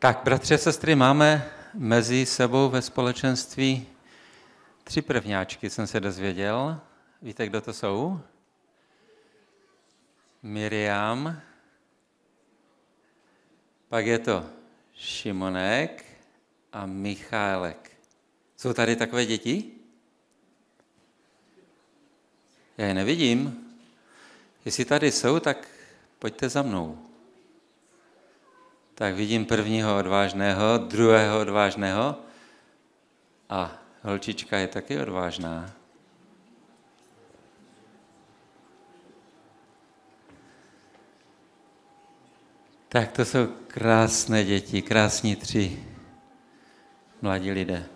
Tak, bratři a sestry, máme mezi sebou ve společenství tři prvňáčky, jsem se dozvěděl. Víte, kdo to jsou? Miriam, pak je to Šimonek a Michálek. Jsou tady takové děti? Já je nevidím. Jestli tady jsou, tak pojďte za mnou. Tak vidím prvního odvážného, druhého odvážného a holčička je taky odvážná. Tak to jsou krásné děti, krásní tři mladí lidé.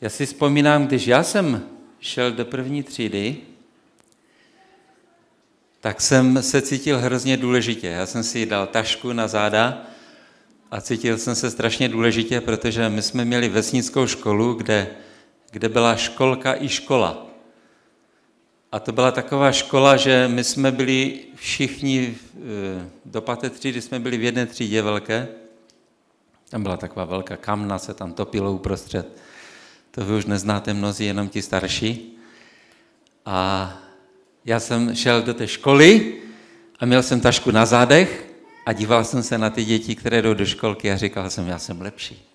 Já si vzpomínám, když já jsem šel do první třídy, tak jsem se cítil hrozně důležitě. Já jsem si dal tašku na záda a cítil jsem se strašně důležitě, protože my jsme měli vesnickou školu, kde, kde byla školka i škola. A to byla taková škola, že my jsme byli všichni, eh, do páté třídy jsme byli v jedné třídě velké. Tam byla taková velká kamna, se tam topilo uprostřed. To vy už neznáte mnozí, jenom ti starší. A já jsem šel do té školy a měl jsem tašku na zádech a díval jsem se na ty děti, které jdou do školky a říkal jsem, já jsem lepší.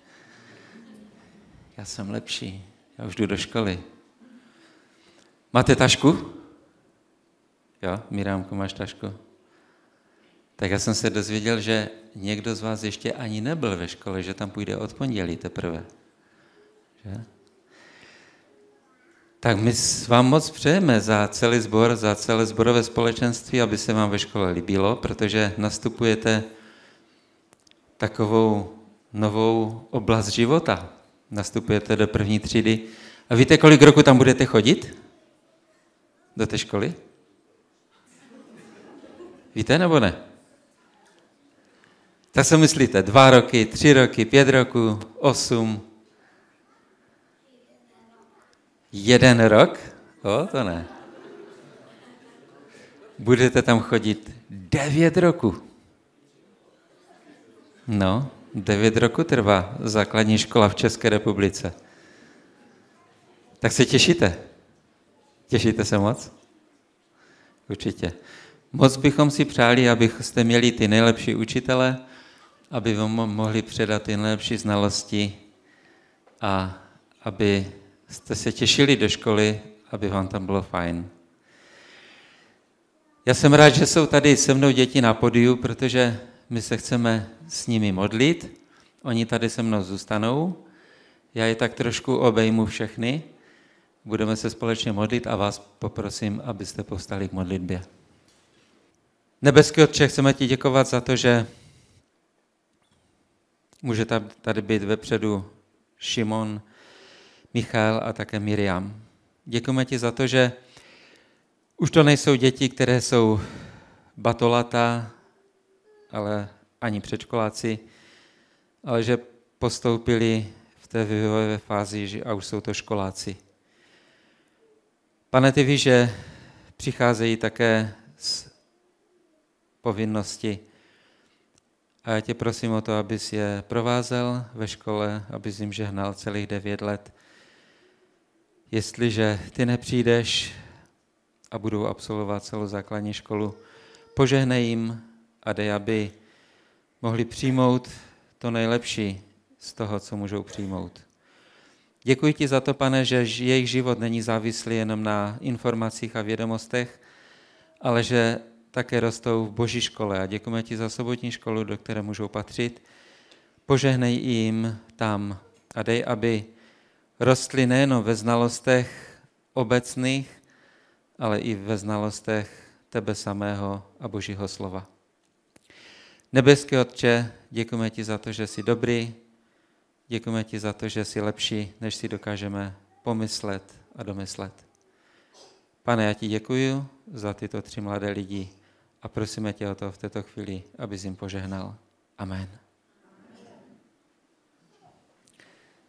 Já jsem lepší, já už jdu do školy. Máte tašku? Jo, Mírámko, máš tašku? Tak já jsem se dozvěděl, že někdo z vás ještě ani nebyl ve škole, že tam půjde od pondělí teprve. Že? Tak my vám moc přejeme za celý sbor, za celé zborové společenství, aby se vám ve škole líbilo, protože nastupujete takovou novou oblast života. Nastupujete do první třídy. A víte, kolik roku tam budete chodit? Do té školy? Víte nebo ne? Tak co myslíte? Dva roky, tři roky, pět roků, osm, Jeden rok? O, to ne. Budete tam chodit devět roku. No, devět roku trvá základní škola v České republice. Tak se těšíte? Těšíte se moc? Určitě. Moc bychom si přáli, abyste měli ty nejlepší učitele, aby vám mohli předat ty nejlepší znalosti a aby jste se těšili do školy, aby vám tam bylo fajn. Já jsem rád, že jsou tady se mnou děti na podiu, protože my se chceme s nimi modlit. Oni tady se mnou zůstanou. Já je tak trošku obejmu všechny. Budeme se společně modlit a vás poprosím, abyste povstali k modlitbě. Nebeský Otče, chceme ti děkovat za to, že může tady být vepředu Šimon, Michal a také Miriam. Děkujeme ti za to, že už to nejsou děti, které jsou batolata, ale ani předškoláci, ale že postoupili v té vývojové fázi a už jsou to školáci. Pane, ty víš, že přicházejí také z povinnosti. A já tě prosím o to, abys je provázel ve škole, abys jim žehnal celých devět let jestliže ty nepřijdeš a budou absolvovat celou základní školu, požehnej jim a dej, aby mohli přijmout to nejlepší z toho, co můžou přijmout. Děkuji ti za to, pane, že jejich život není závislý jenom na informacích a vědomostech, ale že také rostou v boží škole. A děkujeme ti za sobotní školu, do které můžou patřit. Požehnej jim tam a dej, aby rostli nejen ve znalostech obecných, ale i ve znalostech tebe samého a Božího slova. Nebeský Otče, děkujeme ti za to, že jsi dobrý, děkujeme ti za to, že jsi lepší, než si dokážeme pomyslet a domyslet. Pane, já ti děkuji za tyto tři mladé lidi a prosíme tě o to v této chvíli, abys jim požehnal. Amen.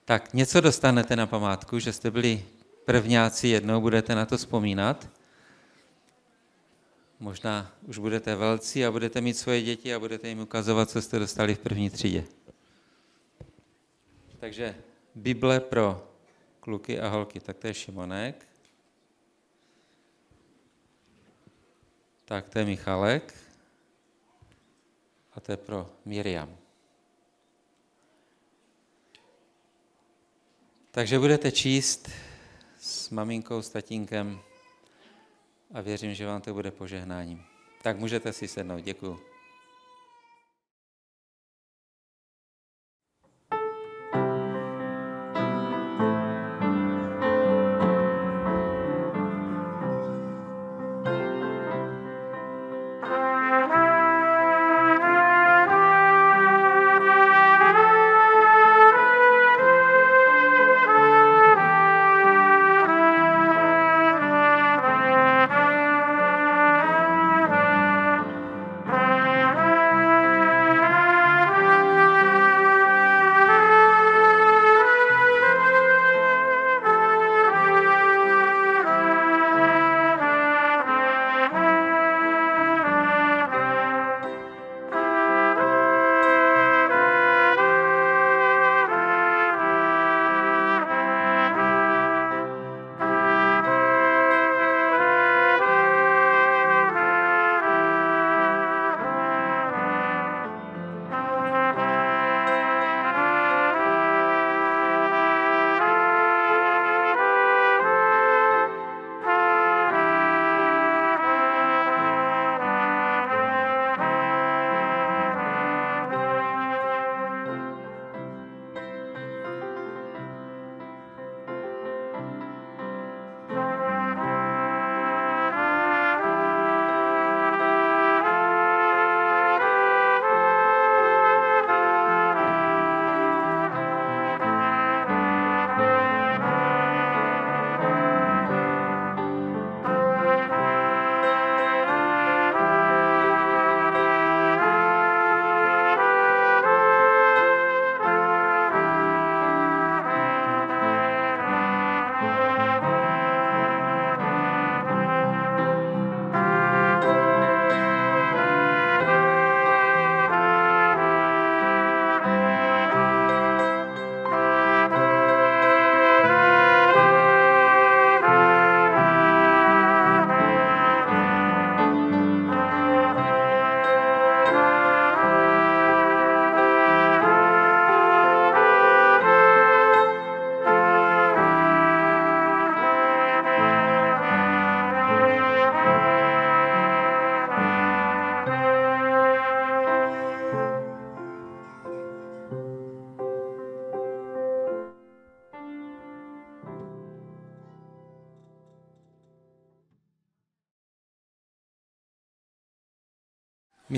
Tak něco dostanete na památku, že jste byli prvňáci, jednou budete na to vzpomínat. možná už budete velcí a budete mít svoje děti a budete jim ukazovat, co jste dostali v první třídě. Takže Bible pro kluky a holky, tak to je Šimonek. Tak to je Michalek. A to je pro Miriam. Takže budete číst s maminkou, s tatínkem a věřím, že vám to bude požehnáním. Tak můžete si sednout. Děkuji.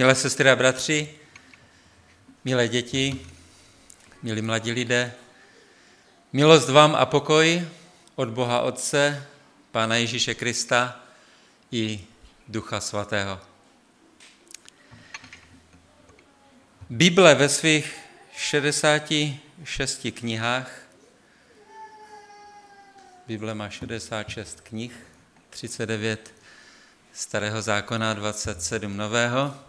Milé sestry a bratři, milé děti, milí mladí lidé, milost vám a pokoj od Boha Otce, Pána Ježíše Krista i Ducha Svatého. Bible ve svých 66 knihách, Bible má 66 knih, 39 starého zákona, 27 nového,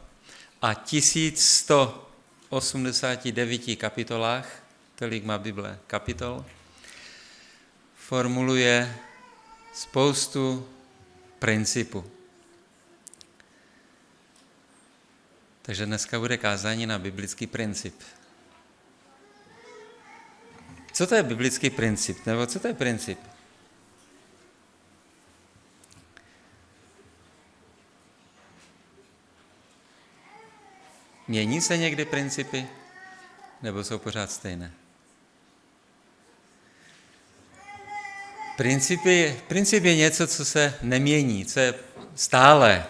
a 1189 kapitolách, tolik má Bible kapitol, formuluje spoustu principů. Takže dneska bude kázání na biblický princip. Co to je biblický princip? Nebo co to je princip? Mění se někdy principy? Nebo jsou pořád stejné? Principy, princip je něco, co se nemění, co je stále,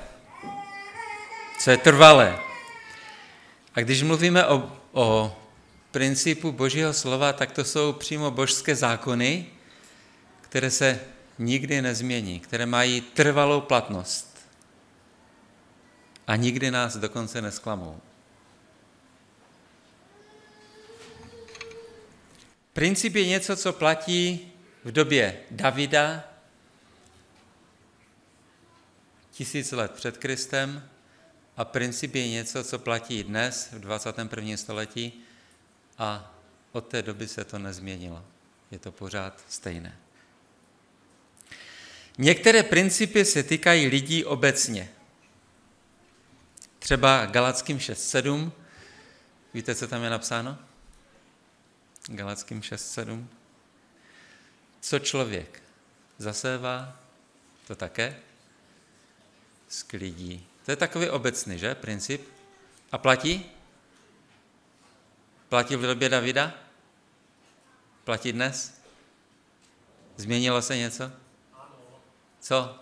co je trvalé. A když mluvíme o, o principu Božího slova, tak to jsou přímo božské zákony, které se nikdy nezmění, které mají trvalou platnost. A nikdy nás dokonce nesklamou. Princip je něco, co platí v době Davida, tisíc let před Kristem a princip je něco, co platí dnes v 21. století a od té doby se to nezměnilo. Je to pořád stejné. Některé principy se týkají lidí obecně. Třeba Galackým 6.7. Víte, co tam je napsáno? Galackým 6.7. Co člověk zasévá, to také sklidí. To je takový obecný, že, princip? A platí? Platí v době Davida? Platí dnes? Změnilo se něco? Co?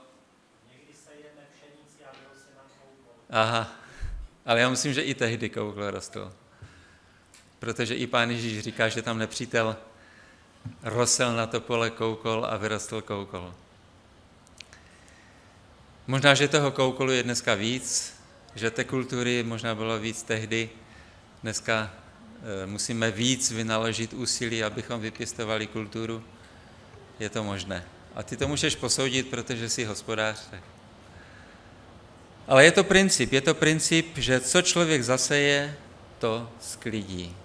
Aha, ale já myslím, že i tehdy koukl rostl. Protože i pán Ježíš říká, že tam nepřítel rosel na to pole koukol a vyrostl koukol. Možná, že toho koukolu je dneska víc, že té kultury možná bylo víc tehdy. Dneska e, musíme víc vynaložit úsilí, abychom vypěstovali kulturu. Je to možné. A ty to můžeš posoudit, protože jsi hospodář. Ale je to princip, je to princip, že co člověk zaseje, to sklidí.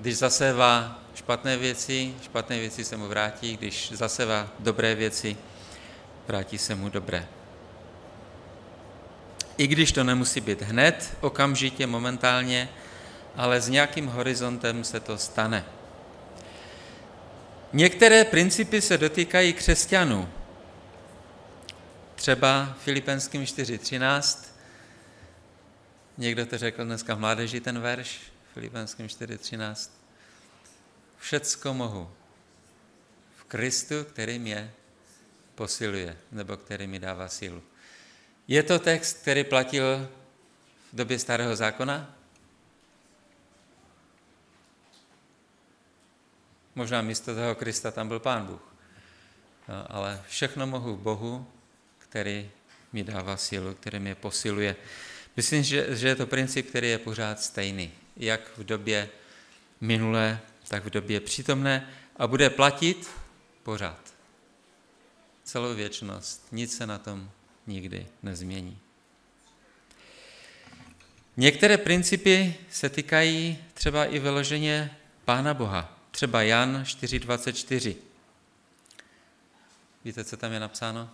Když zasévá špatné věci, špatné věci se mu vrátí, když zasevá dobré věci, vrátí se mu dobré. I když to nemusí být hned, okamžitě, momentálně, ale s nějakým horizontem se to stane. Některé principy se dotýkají křesťanů. Třeba Filipenským 4.13. Někdo to řekl dneska v mládeži ten verš, Filipenským 4.13. Všecko mohu v Kristu, který mě posiluje, nebo který mi dává sílu. Je to text, který platil v době starého zákona? Možná místo toho Krista tam byl Pán Bůh. No, ale všechno mohu v Bohu, který mi dává sílu, který mě posiluje. Myslím, že, že je to princip, který je pořád stejný, jak v době minulé, tak v době přítomné a bude platit pořád. Celou věčnost. Nic se na tom nikdy nezmění. Některé principy se týkají třeba i vyloženě Pána Boha. Třeba Jan 4.24. Víte, co tam je napsáno?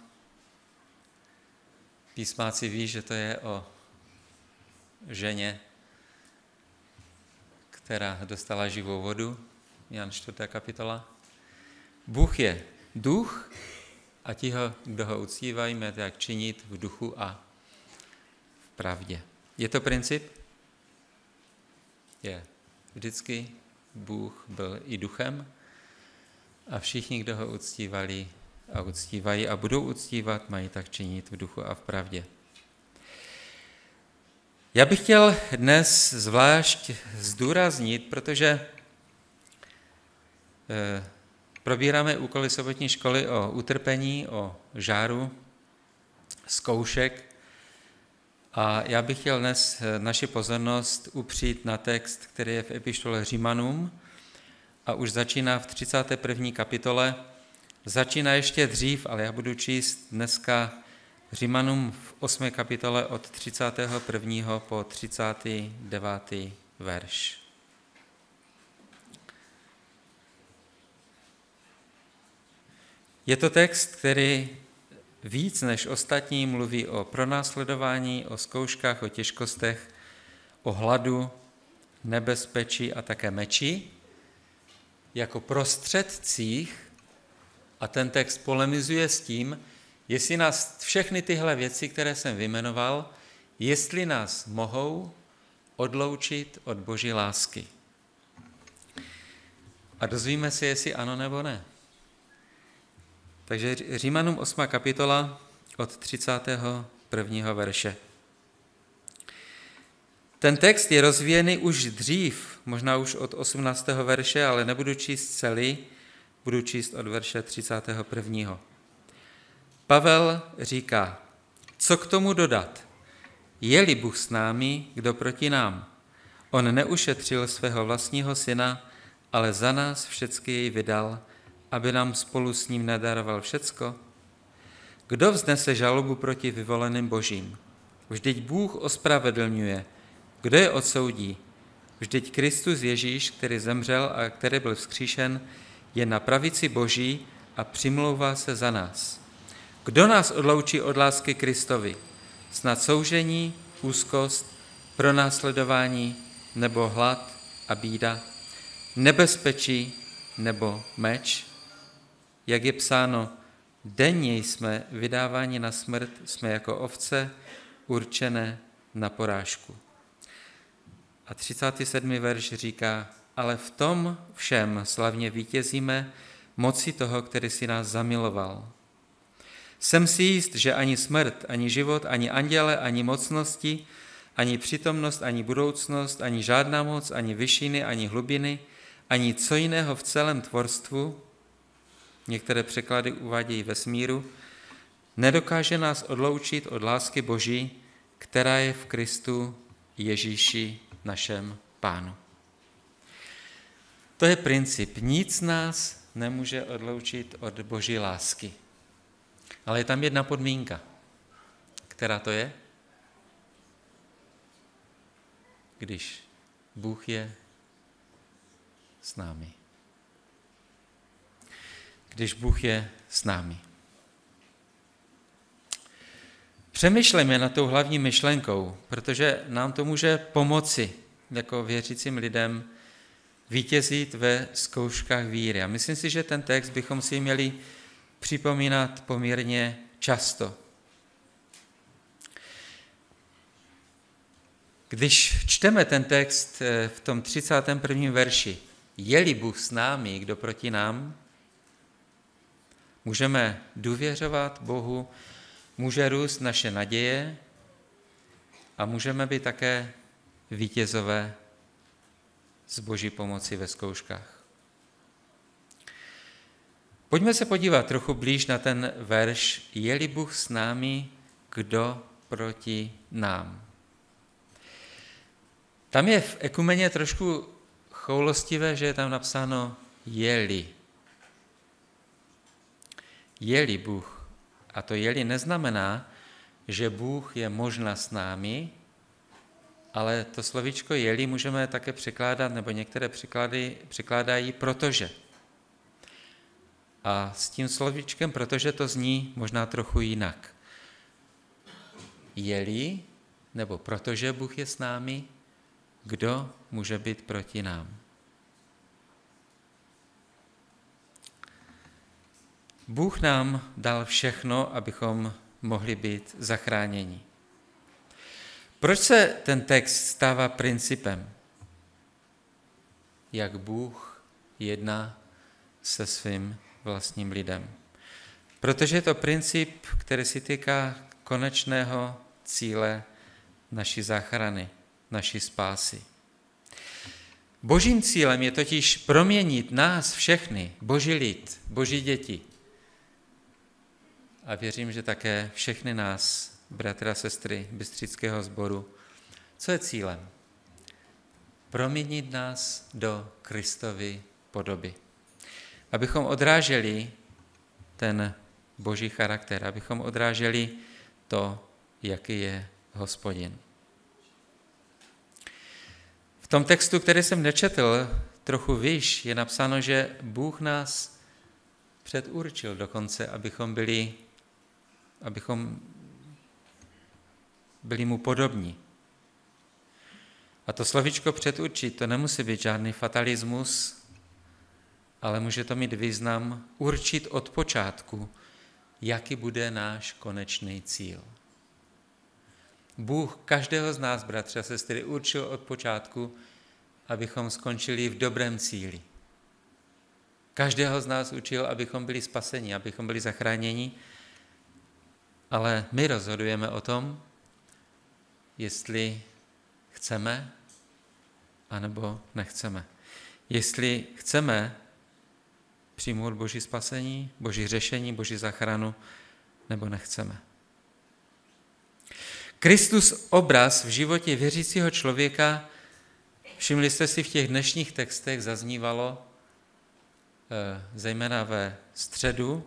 Písmáci ví, že to je o ženě, která dostala živou vodu, Jan 4. kapitola. Bůh je duch a ti, kdo ho uctívají, mají jak činit v duchu a v pravdě. Je to princip? Je. Vždycky Bůh byl i duchem a všichni, kdo ho uctívali a uctívají a budou uctívat, mají tak činit v duchu a v pravdě. Já bych chtěl dnes zvlášť zdůraznit, protože eh, probíráme úkoly sobotní školy o utrpení, o žáru, zkoušek, a já bych chtěl dnes eh, naši pozornost upřít na text, který je v epištole Římanům a už začíná v 31. kapitole. Začíná ještě dřív, ale já budu číst dneska Římanům v 8. kapitole od 31. po 39. verš. Je to text, který víc než ostatní mluví o pronásledování, o zkouškách, o těžkostech, o hladu, nebezpečí a také meči, jako prostředcích, a ten text polemizuje s tím, jestli nás všechny tyhle věci, které jsem vymenoval, jestli nás mohou odloučit od boží lásky. A dozvíme se, jestli ano nebo ne. Takže Římanům 8. kapitola od 31. verše. Ten text je rozvíjený už dřív, možná už od 18. verše, ale nebudu číst celý, budu číst od verše 31. Pavel říká, co k tomu dodat? Je-li Bůh s námi, kdo proti nám? On neušetřil svého vlastního syna, ale za nás všecky jej vydal, aby nám spolu s ním nedaroval všecko? Kdo vznese žalobu proti vyvoleným božím? Vždyť Bůh ospravedlňuje. Kdo je odsoudí? Vždyť Kristus Ježíš, který zemřel a který byl vzkříšen, je na pravici Boží a přimlouvá se za nás. Kdo nás odloučí od lásky Kristovi? Snad soužení, úzkost, pronásledování nebo hlad a bída, nebezpečí nebo meč? Jak je psáno, denně jsme vydáváni na smrt, jsme jako ovce určené na porážku. A 37. verš říká, ale v tom všem slavně vítězíme moci toho, který si nás zamiloval. Jsem si jist, že ani smrt, ani život, ani anděle, ani mocnosti, ani přítomnost, ani budoucnost, ani žádná moc, ani vyšiny, ani hlubiny, ani co jiného v celém tvorstvu, některé překlady uvádějí vesmíru, nedokáže nás odloučit od lásky Boží, která je v Kristu Ježíši našem Pánu. To je princip. Nic nás nemůže odloučit od Boží lásky. Ale je tam jedna podmínka. Která to je? Když Bůh je s námi. Když Bůh je s námi. Přemýšlejme na tou hlavní myšlenkou, protože nám to může pomoci jako věřícím lidem vítězit ve zkouškách víry. A myslím si, že ten text bychom si měli připomínat poměrně často. Když čteme ten text eh, v tom 31. verši, je-li Bůh s námi, kdo proti nám, můžeme důvěřovat Bohu, může růst naše naděje a můžeme být také vítězové z boží pomoci ve zkouškách. Pojďme se podívat trochu blíž na ten verš, je-li Bůh s námi, kdo proti nám. Tam je v ekumeně trošku choulostivé, že je tam napsáno je-li. Je-li Bůh. A to je-li neznamená, že Bůh je možná s námi, ale to slovíčko jeli můžeme také překládat, nebo některé překlady překládají protože. A s tím slovíčkem, protože to zní možná trochu jinak. Jeli, nebo protože Bůh je s námi, kdo může být proti nám? Bůh nám dal všechno, abychom mohli být zachráněni. Proč se ten text stává principem? Jak Bůh jedná se svým vlastním lidem. Protože je to princip, který si týká konečného cíle naší záchrany, naší spásy. Božím cílem je totiž proměnit nás všechny, boží lid, boží děti. A věřím, že také všechny nás bratry a sestry Bystřického sboru. Co je cílem? Proměnit nás do Kristovy podoby. Abychom odráželi ten boží charakter, abychom odráželi to, jaký je hospodin. V tom textu, který jsem nečetl trochu výš, je napsáno, že Bůh nás předurčil dokonce, abychom byli, abychom byli mu podobní. A to slovičko předurčit, to nemusí být žádný fatalismus, ale může to mít význam určit od počátku, jaký bude náš konečný cíl. Bůh každého z nás, bratře a sestry, určil od počátku, abychom skončili v dobrém cíli. Každého z nás učil, abychom byli spaseni, abychom byli zachráněni, ale my rozhodujeme o tom, jestli chceme, anebo nechceme. Jestli chceme přijmout Boží spasení, Boží řešení, Boží zachranu, nebo nechceme. Kristus obraz v životě věřícího člověka, všimli jste si v těch dnešních textech, zaznívalo eh, zejména ve středu,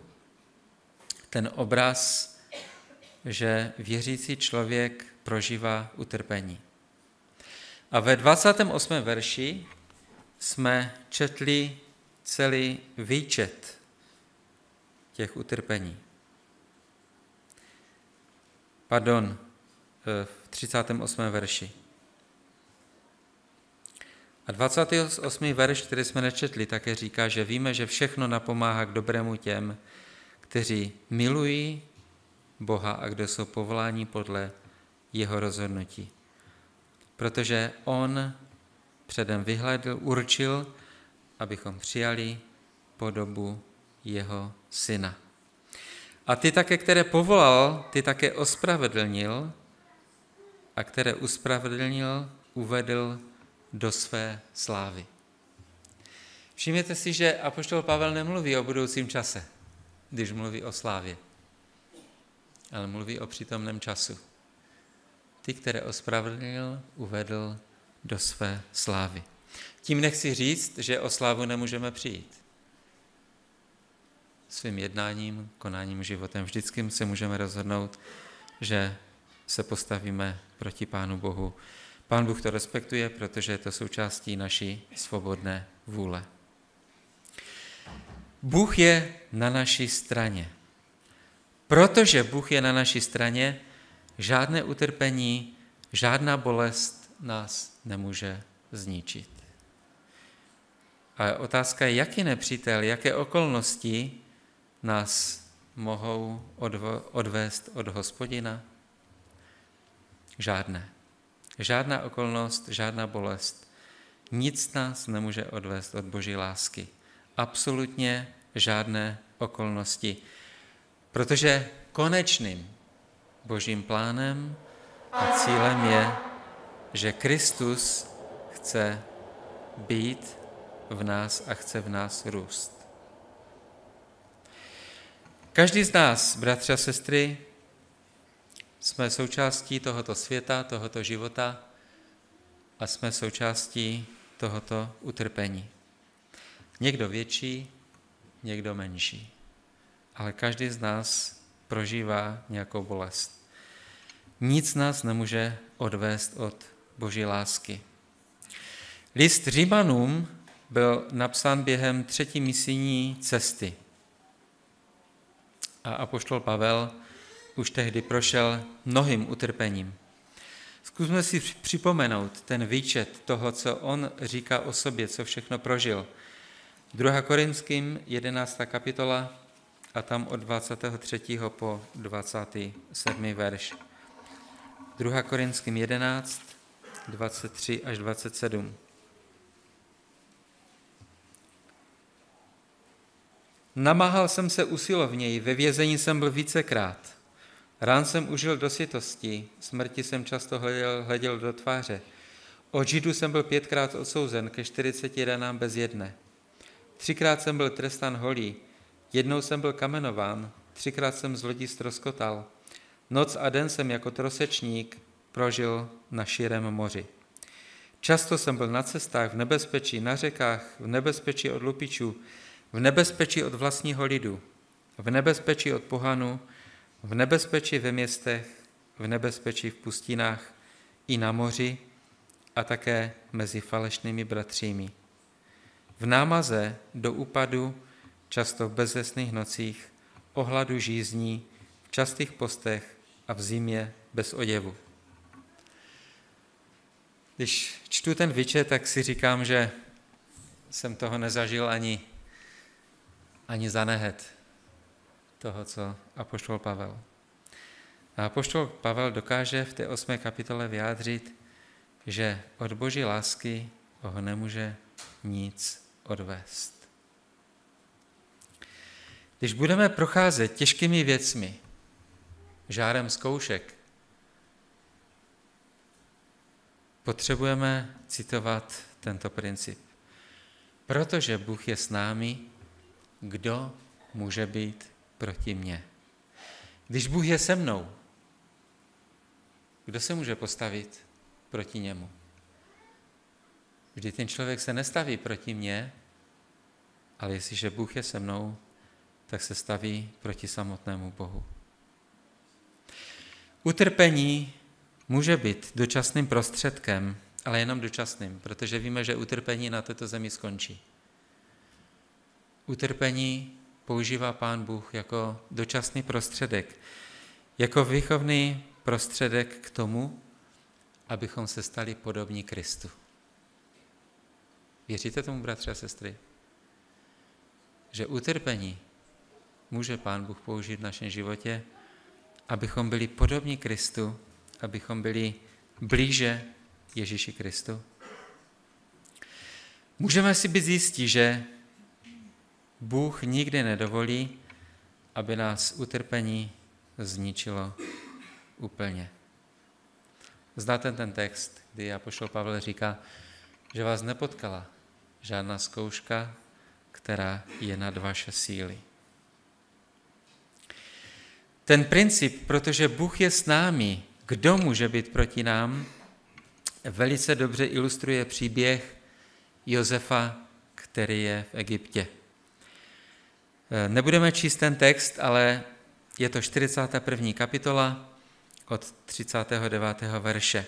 ten obraz, že věřící člověk prožívá utrpení. A ve 28. verši jsme četli celý výčet těch utrpení. Pardon, eh, v 38. verši. A 28. verš, který jsme nečetli, také říká, že víme, že všechno napomáhá k dobrému těm, kteří milují Boha a kdo jsou povoláni podle jeho rozhodnutí. Protože on předem vyhledl, určil, abychom přijali podobu jeho syna. A ty také, které povolal, ty také ospravedlnil a které uspravedlnil, uvedl do své slávy. Všimněte si, že apoštol Pavel nemluví o budoucím čase, když mluví o slávě, ale mluví o přítomném času. Ty, které ospravedlnil, uvedl do své slávy. Tím nechci říct, že o slávu nemůžeme přijít. Svým jednáním, konáním, životem vždycky se můžeme rozhodnout, že se postavíme proti Pánu Bohu. Pán Bůh to respektuje, protože je to součástí naší svobodné vůle. Bůh je na naší straně. Protože Bůh je na naší straně, žádné utrpení, žádná bolest nás nemůže zničit. A otázka je, jaký nepřítel, jaké okolnosti nás mohou odvést od hospodina? Žádné. Žádná okolnost, žádná bolest. Nic nás nemůže odvést od boží lásky. Absolutně žádné okolnosti. Protože konečným božím plánem a cílem je, že Kristus chce být v nás a chce v nás růst. Každý z nás, bratři a sestry, jsme součástí tohoto světa, tohoto života a jsme součástí tohoto utrpení. Někdo větší, někdo menší. Ale každý z nás prožívá nějakou bolest. Nic nás nemůže odvést od boží lásky. List Římanům byl napsán během třetí misijní cesty. A apoštol Pavel už tehdy prošel mnohým utrpením. Zkusme si připomenout ten výčet toho, co on říká o sobě, co všechno prožil. 2. Korinským 11. kapitola a tam od 23. po 27. verš. 2. Korinským 11, 23 až 27. Namáhal jsem se usilovněji, ve vězení jsem byl vícekrát. Rán jsem užil do sytosti, smrti jsem často hleděl, hleděl do tváře. Od Židu jsem byl pětkrát odsouzen ke 40 ranám bez jedné. Třikrát jsem byl trestán holí, jednou jsem byl kamenován, třikrát jsem z lodí stroskotal. Noc a den jsem jako trosečník prožil na širém moři. Často jsem byl na cestách, v nebezpečí, na řekách, v nebezpečí od lupičů, v nebezpečí od vlastního lidu, v nebezpečí od pohanu, v nebezpečí ve městech, v nebezpečí v pustinách i na moři a také mezi falešnými bratřími. V námaze do úpadu, často v bezesných nocích, ohladu žízní, v častých postech a v zimě bez oděvu. Když čtu ten výčet, tak si říkám, že jsem toho nezažil ani, ani zanehet toho, co apoštol Pavel. A apoštol Pavel dokáže v té osmé kapitole vyjádřit, že od boží lásky ho nemůže nic odvést. Když budeme procházet těžkými věcmi, žárem zkoušek, potřebujeme citovat tento princip. Protože Bůh je s námi, kdo může být proti mně? Když Bůh je se mnou, kdo se může postavit proti němu? Vždy ten člověk se nestaví proti mně, ale jestliže Bůh je se mnou, tak se staví proti samotnému Bohu. Utrpení může být dočasným prostředkem, ale jenom dočasným, protože víme, že utrpení na této zemi skončí. Utrpení používá Pán Bůh jako dočasný prostředek, jako výchovný prostředek k tomu, abychom se stali podobní Kristu. Věříte tomu, bratři a sestry? Že utrpení může Pán Bůh použít v našem životě, abychom byli podobní Kristu, abychom byli blíže Ježíši Kristu. Můžeme si být jistí, že Bůh nikdy nedovolí, aby nás utrpení zničilo úplně. Znáte ten text, kdy Apoštol Pavel říká, že vás nepotkala žádná zkouška, která je nad vaše síly. Ten princip, protože Bůh je s námi, kdo může být proti nám, velice dobře ilustruje příběh Josefa, který je v Egyptě. Nebudeme číst ten text, ale je to 41. kapitola od 39. verše.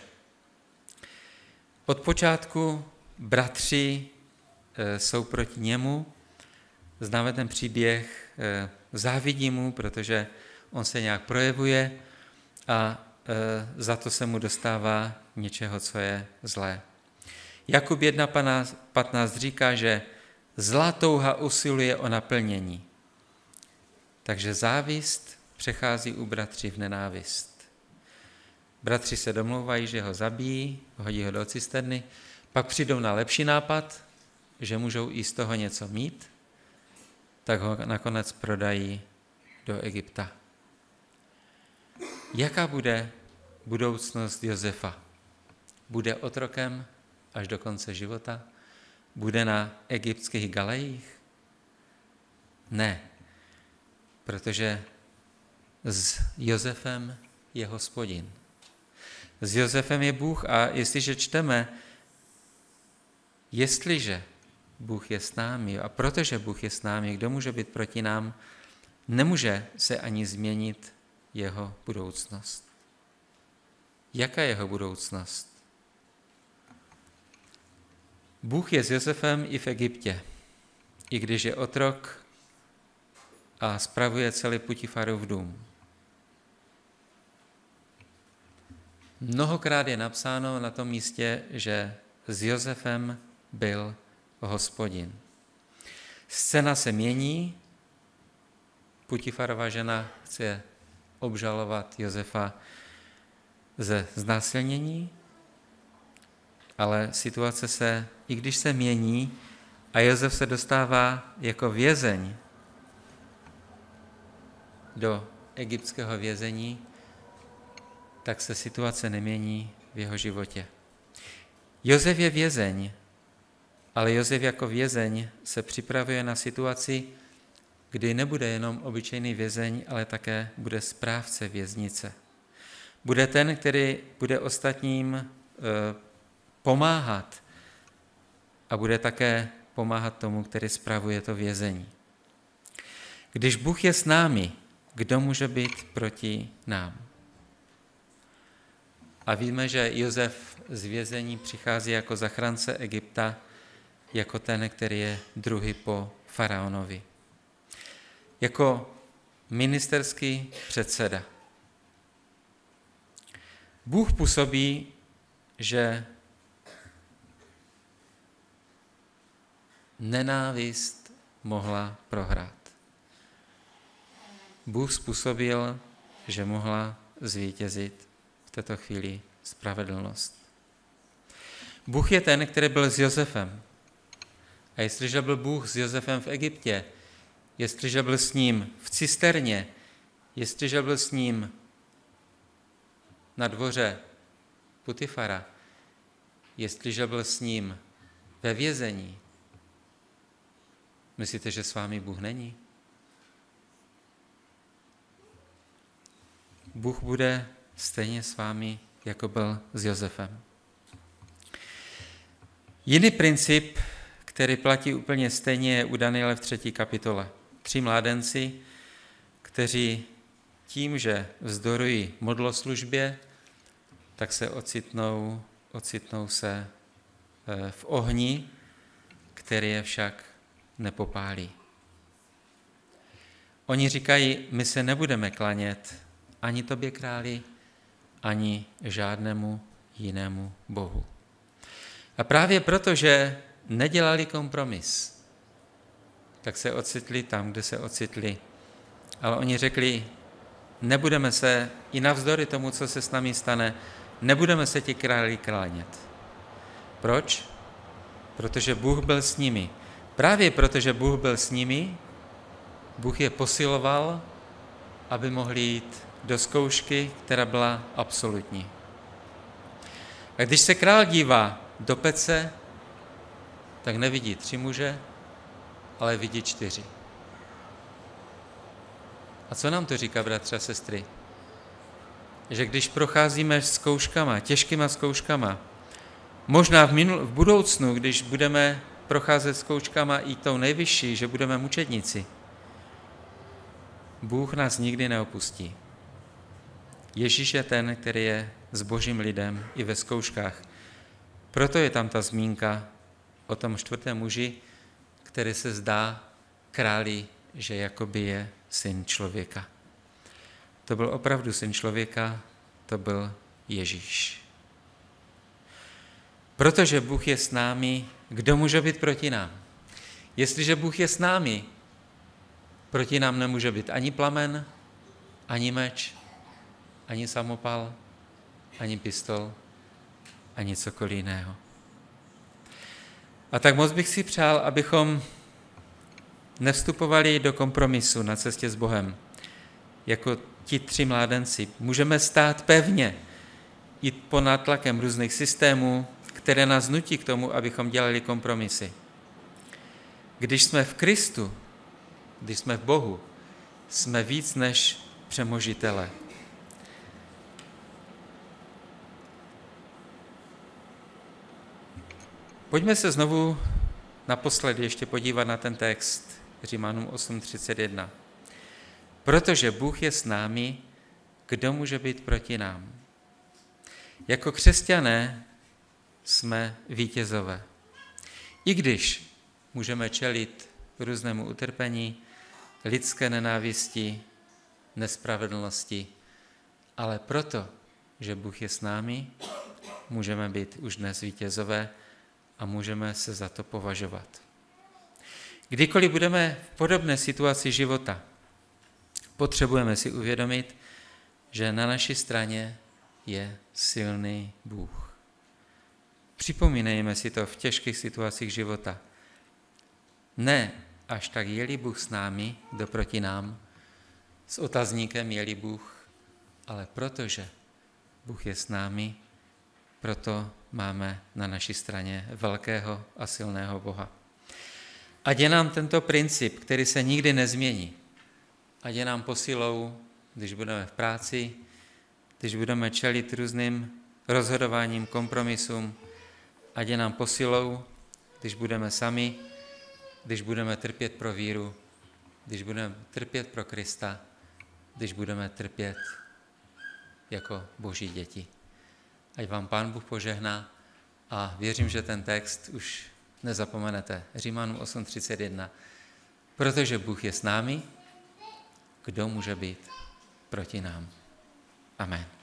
Od počátku bratři eh, jsou proti němu, známe ten příběh, eh, závidí mu, protože on se nějak projevuje a eh, za to se mu dostává něčeho, co je zlé. Jakub 1.15 říká, že zlá touha usiluje o naplnění. Takže závist přechází u bratří v nenávist. Bratři se domlouvají, že ho zabijí, hodí ho do cisterny, pak přijdou na lepší nápad, že můžou i z toho něco mít, tak ho nakonec prodají do Egypta. Jaká bude budoucnost Josefa? Bude otrokem až do konce života? Bude na egyptských galejích? Ne, protože s Josefem je hospodin. S Josefem je Bůh a jestliže čteme, jestliže Bůh je s námi a protože Bůh je s námi, kdo může být proti nám, nemůže se ani změnit jeho budoucnost. Jaká je jeho budoucnost? Bůh je s Josefem i v Egyptě. I když je otrok a spravuje celý Putifarův dům. Mnohokrát je napsáno na tom místě, že s Josefem byl hospodin. Scéna se mění, Putifarova žena chce obžalovat Josefa ze znásilnění, ale situace se, i když se mění a Josef se dostává jako vězeň do egyptského vězení, tak se situace nemění v jeho životě. Josef je vězeň, ale Josef jako vězeň se připravuje na situaci, kdy nebude jenom obyčejný vězeň, ale také bude správce věznice. Bude ten, který bude ostatním e, pomáhat a bude také pomáhat tomu, který spravuje to vězení. Když Bůh je s námi, kdo může být proti nám? A víme, že Josef z vězení přichází jako zachránce Egypta, jako ten, který je druhý po faraonovi. Jako ministerský předseda. Bůh působí, že nenávist mohla prohrát. Bůh způsobil, že mohla zvítězit v této chvíli spravedlnost. Bůh je ten, který byl s Josefem. A jestliže byl Bůh s Josefem v Egyptě, jestliže byl s ním v cisterně, jestliže byl s ním na dvoře Putifara, jestliže byl s ním ve vězení, myslíte, že s vámi Bůh není? Bůh bude stejně s vámi, jako byl s Josefem. Jiný princip, který platí úplně stejně, je u Daniele v třetí kapitole. tři mládenci, kteří tím, že vzdorují modloslužbě, tak se ocitnou, ocitnou se eh, v ohni, který je však nepopálí. Oni říkají, my se nebudeme klanět ani tobě králi, ani žádnému jinému bohu. A právě proto, že nedělali kompromis, tak se ocitli tam, kde se ocitli. Ale oni řekli, nebudeme se, i navzdory tomu, co se s námi stane, nebudeme se ti králi klánět. Proč? Protože Bůh byl s nimi. Právě protože Bůh byl s nimi, Bůh je posiloval, aby mohli jít do zkoušky, která byla absolutní. A když se král dívá do pece, tak nevidí tři muže, ale vidí čtyři. A co nám to říká, bratře a sestry? Že když procházíme zkouškama, těžkýma zkouškama, možná v, minul, v budoucnu, když budeme procházet zkouškama i tou nejvyšší, že budeme mučedníci, Bůh nás nikdy neopustí. Ježíš je ten, který je s božím lidem i ve zkouškách. Proto je tam ta zmínka o tom čtvrtém muži, který se zdá králi, že jakoby je syn člověka. To byl opravdu syn člověka, to byl Ježíš. Protože Bůh je s námi, kdo může být proti nám? Jestliže Bůh je s námi, proti nám nemůže být ani plamen, ani meč, ani samopal, ani pistol, ani cokoliv jiného. A tak moc bych si přál, abychom nevstupovali do kompromisu na cestě s Bohem. Jako ti tři mládenci. Můžeme stát pevně, jít po nátlakem různých systémů, které nás nutí k tomu, abychom dělali kompromisy. Když jsme v Kristu, když jsme v Bohu, jsme víc než přemožitele. Pojďme se znovu naposledy ještě podívat na ten text Římanům 8.31. Protože Bůh je s námi, kdo může být proti nám? Jako křesťané jsme vítězové. I když můžeme čelit různému utrpení, lidské nenávisti, nespravedlnosti, ale proto, že Bůh je s námi, můžeme být už dnes vítězové a můžeme se za to považovat. Kdykoliv budeme v podobné situaci života, potřebujeme si uvědomit, že na naší straně je silný Bůh. Připomínejme si to v těžkých situacích života. Ne až tak je-li Bůh s námi, kdo proti nám, s otazníkem je-li Bůh, ale protože Bůh je s námi, proto máme na naší straně velkého a silného Boha. Ať je nám tento princip, který se nikdy nezmění, ať je nám posilou, když budeme v práci, když budeme čelit různým rozhodováním, kompromisům, ať je nám posilou, když budeme sami, když budeme trpět pro víru, když budeme trpět pro Krista, když budeme trpět jako boží děti. Ať vám Pán Bůh požehná a věřím, že ten text už nezapomenete. Římanům 8.31. Protože Bůh je s námi, kdo může být proti nám? Amen.